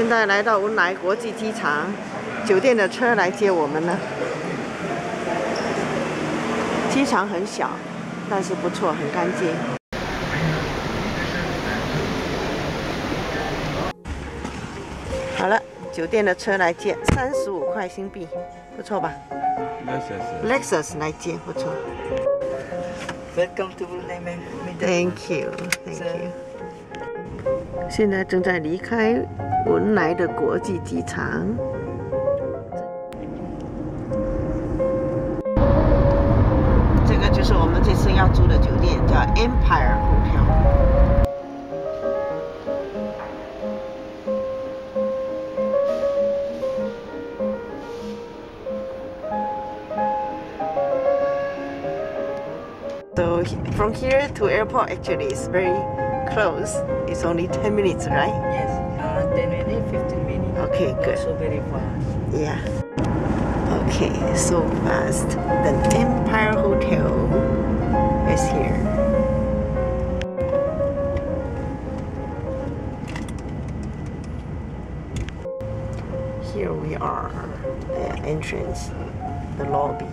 现在来到文莱国际机场，酒店的车来接我们了。机场很小，但是不错，很干净。好了，酒店的车来接，三十五块新币，不错吧？Lexus 来接，不错。Welcome to Lemon. Thank you, thank you. 现在正在离开文莱的国际机场。这个就是我们这次要住的酒店，叫 Empire Hotel。So from here to airport actually is very close. It's only 10 minutes, right? Yes, 10 minutes, 15 minutes. Okay, good. Also very fast. Yeah. Okay, so fast. The Empire Hotel is here. Here we are, the entrance, the lobby.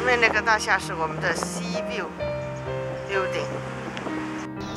外面那个大厦是我们的 C Building，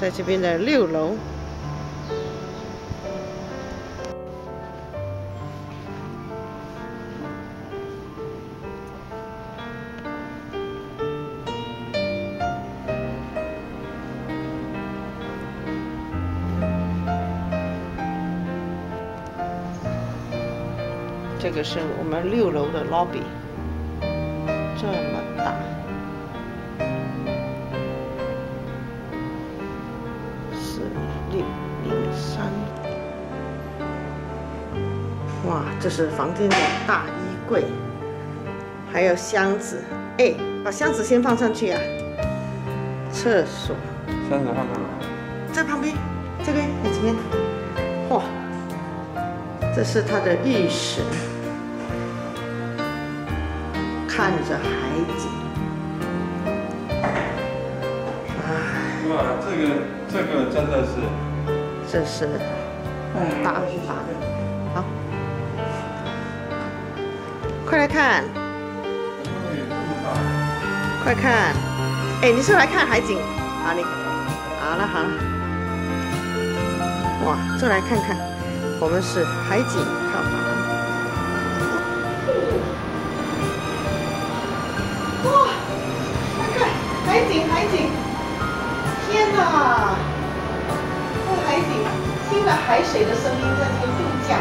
在这边的六楼。这个是我们六楼的 lobby，这。么大，四六零三，哇，这是房间的大衣柜，还有箱子，哎，把箱子先放上去啊。厕所，箱子放在哪？在旁边，这边，你这边，哇。这是他的浴室，看着海景。哇，这个这个真的是，这是大大的，好，快来看，快看，哎，你是来看海景？好，你好了好了，哇，就来看看。我们是海景套房。哇，看海景，海景！天哪！看海景，听着海水的声音，在这边度假。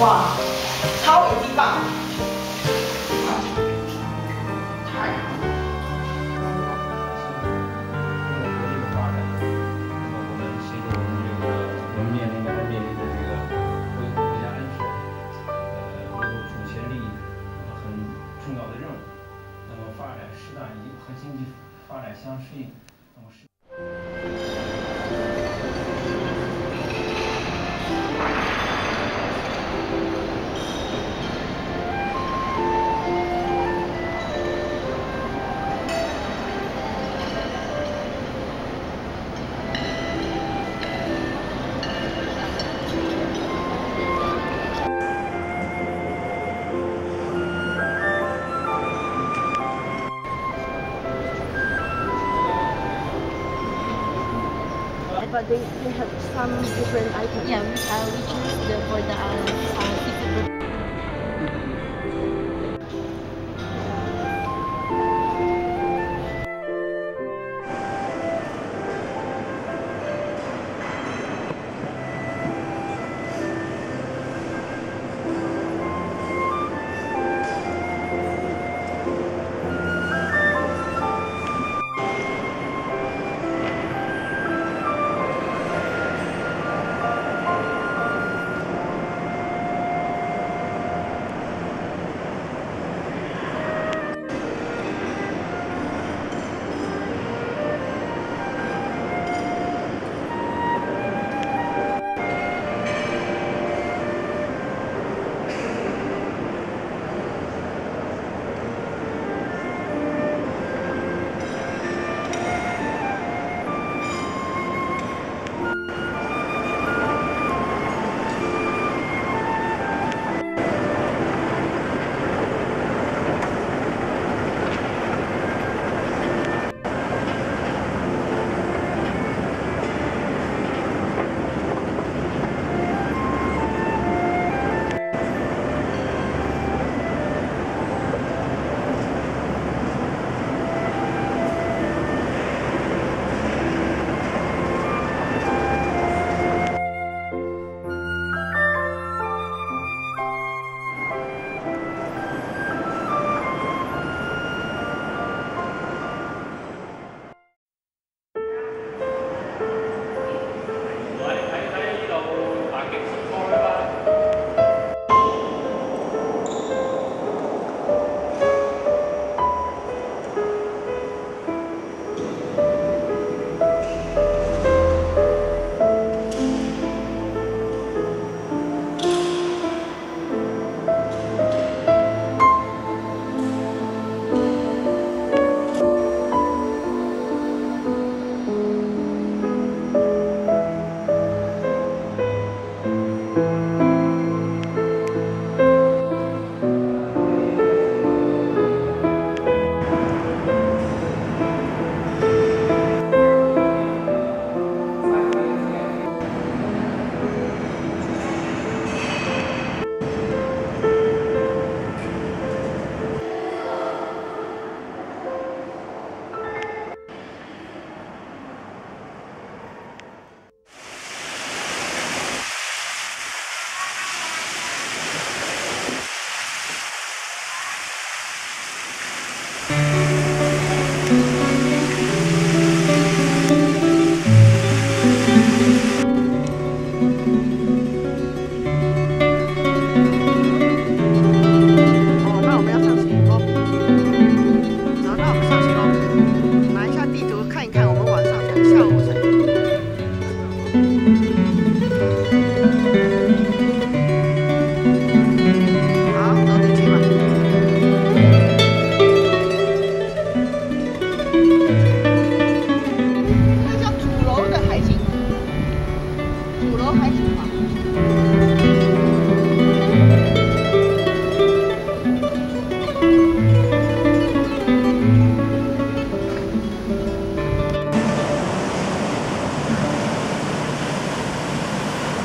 哇，超级棒！太好了。通过国力的发展，那么我们随着我们这个我们面临的还面临的这个国国家安全，呃，有主权利益很重要的任务，那么发展适当以和经济发展相适应，but they, they have some different items. Yeah, we, uh, we choose the, for the uh,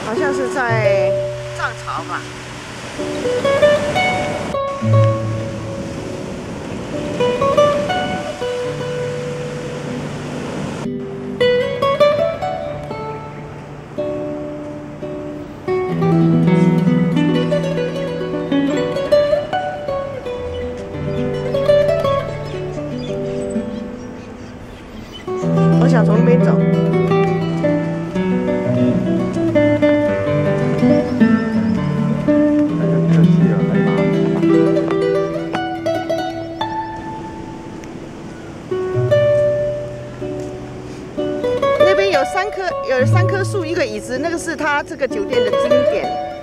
好像是在藏朝吧。这个酒店的经典。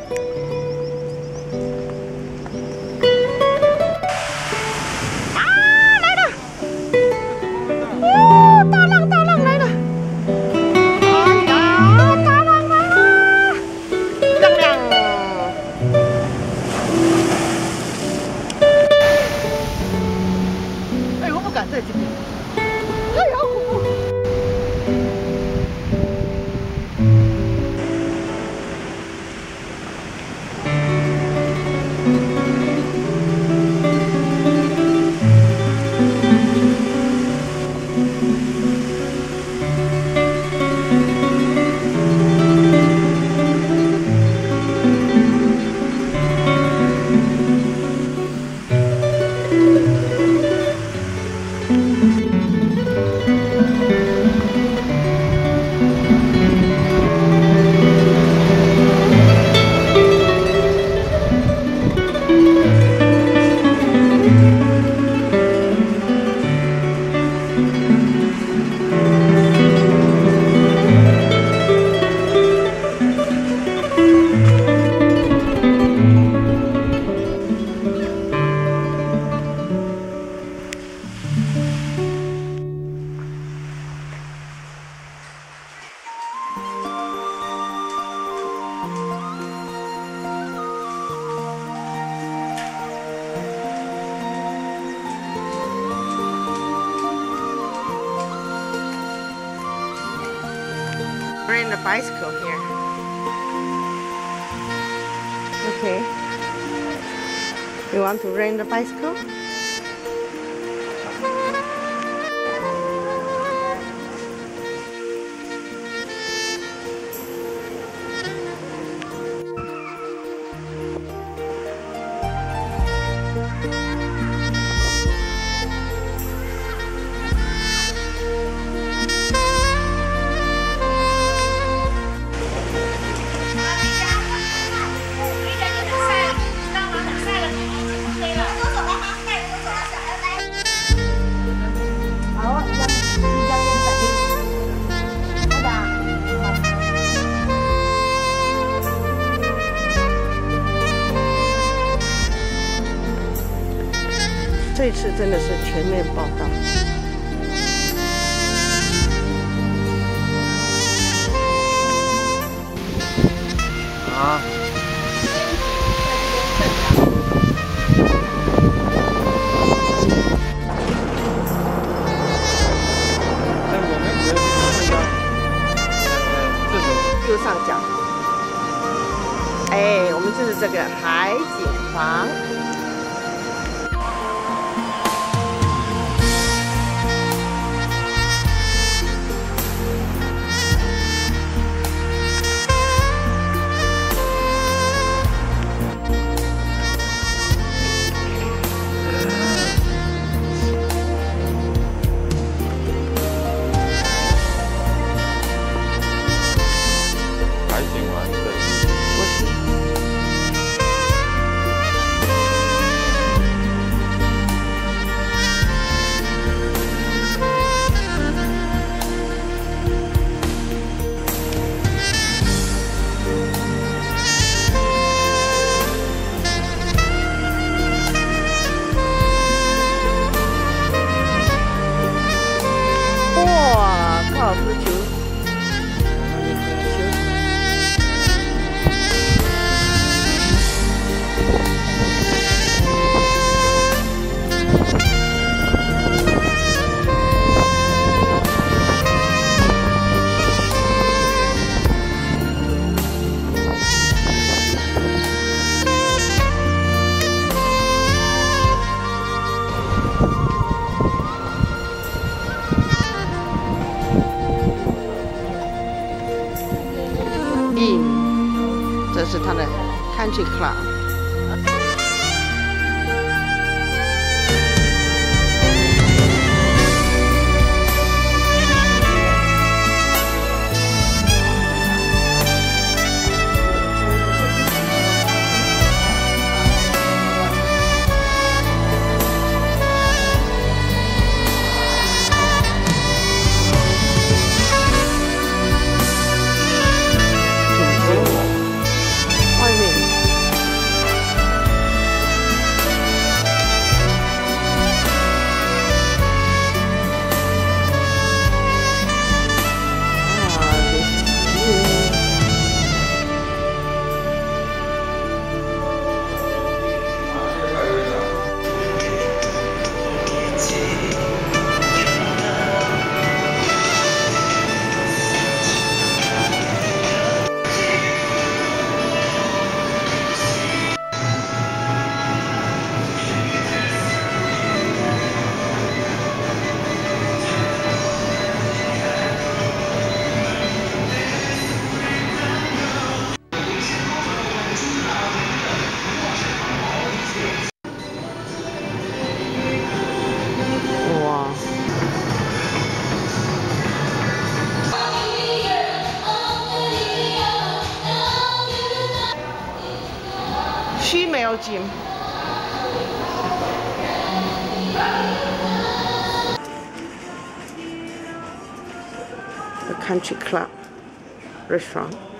on a bicycle here. Okay. You want to rent a bicycle? 这次真的是全面报道。Country club restaurant.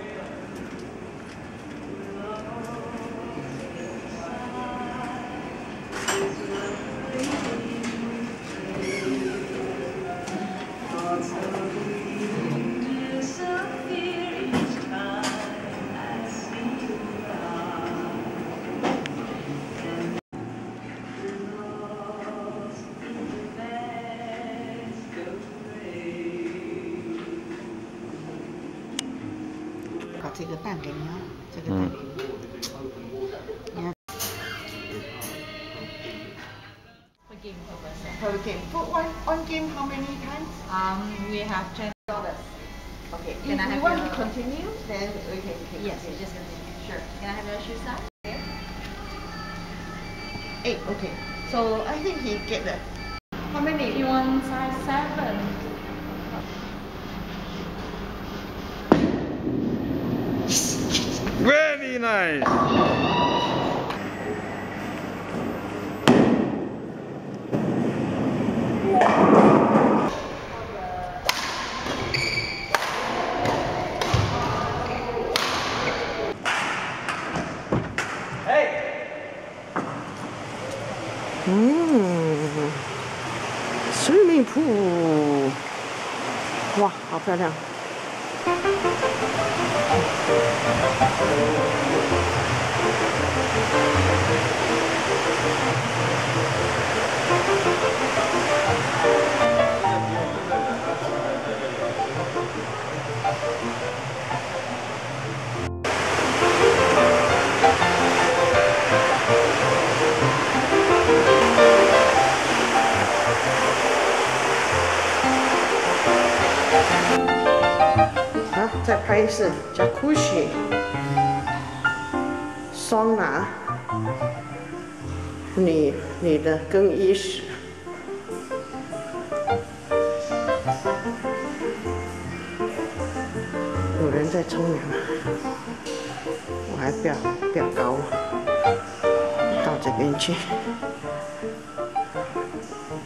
Game, how many times? Um, we have ten dollars. Okay. Can if I we have want to continue, then we can. we Yes, we just continue. Sure. Can I have your shoe size? Eight. Okay. So I think he get the. How many? You want size seven? Very nice. 漂亮！再拍一次 Jacuzzi，桑拿，女女的更衣室。有人在冲凉，我还不要不要搞我，到这边去。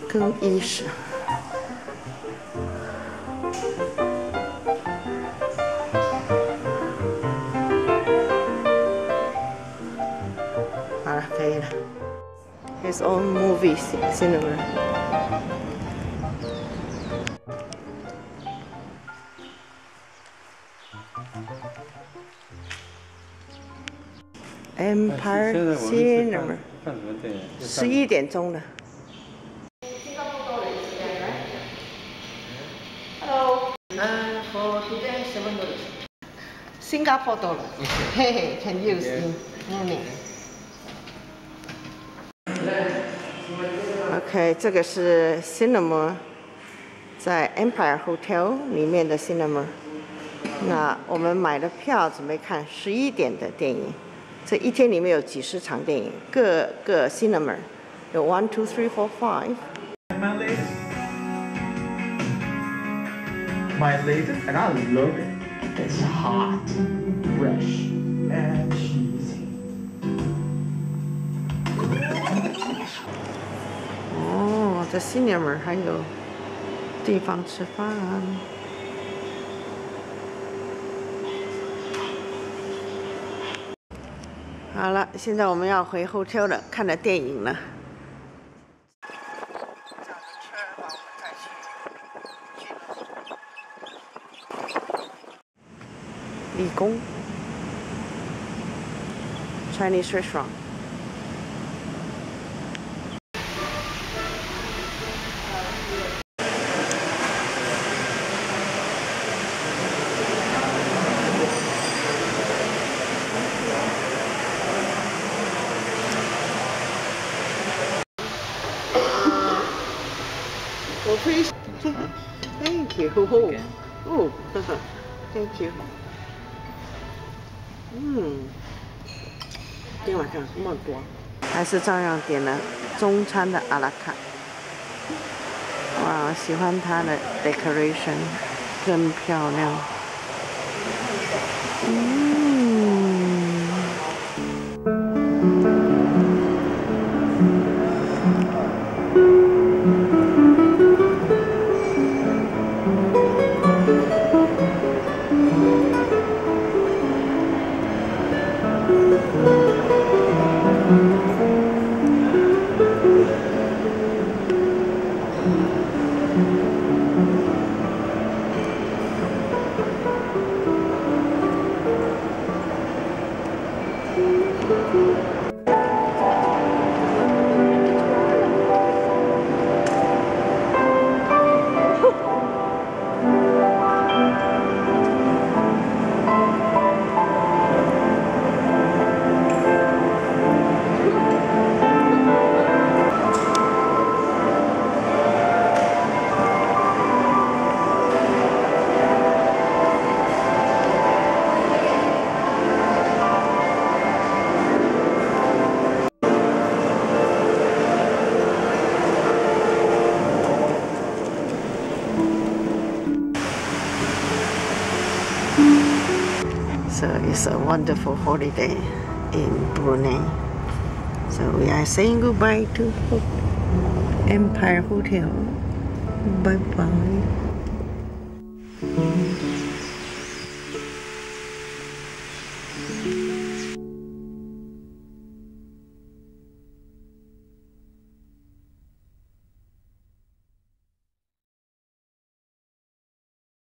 更衣室。His own movie ci- cinema. Empire 现在我们是 Cinema，看看什么电影？就看十一点钟了。Hello. Uh, for today, seven dollars. Singapore dollar. Hey, hey, can use in morning. OK，这个是 cinema，在 Empire Hotel 里面的 cinema。那我们买的票准备看十一点的电影。这一天里面有几十场电影，各个 cinema 有 one, two, three, four, five。my latest. My latest, and I love it. It's hot, fresh, and 哦，在 cinema 还有地方吃饭。好了，现在我们要回 hotel 了，看了电影了。理工 Chinese restaurant。Thank you, thank you. Oh, thank you. 嗯，今晚点这么多，还是照样点了中餐的阿拉卡。哇，喜欢它的 decoration，真漂亮。嗯。It's a wonderful holiday in Brunei. So we are saying goodbye to Empire Hotel. Bye